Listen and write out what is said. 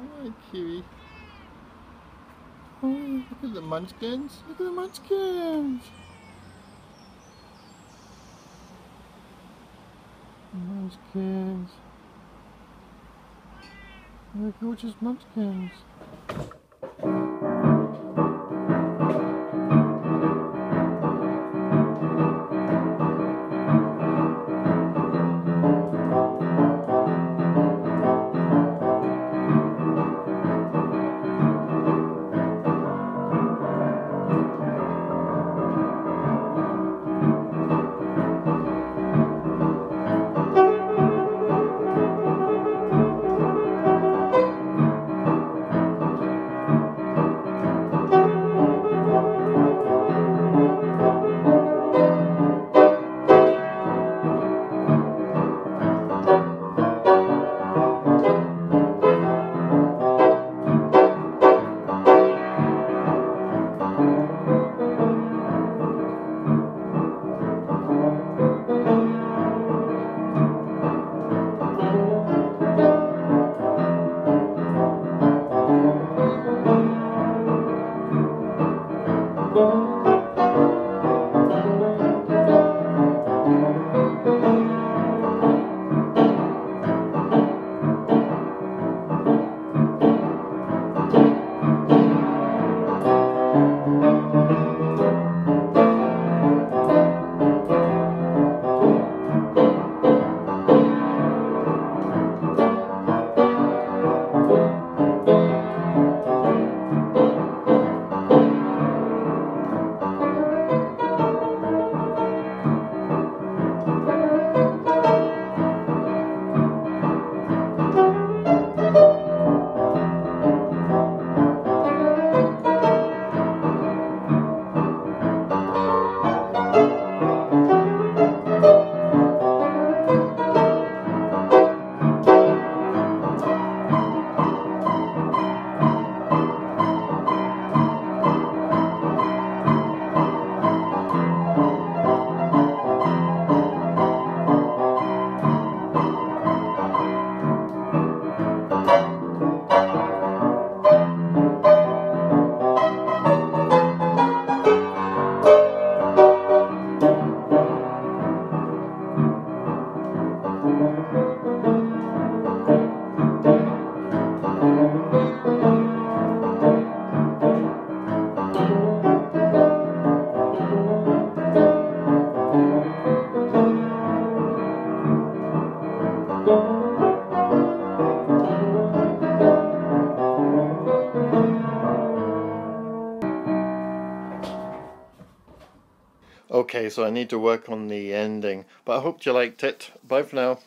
Oh. Oh, look at the munchkins. Look at the munchkins. Munchkins. They're gorgeous munchkins. bom. Okay, so I need to work on the ending, but I hope you liked it. Bye for now.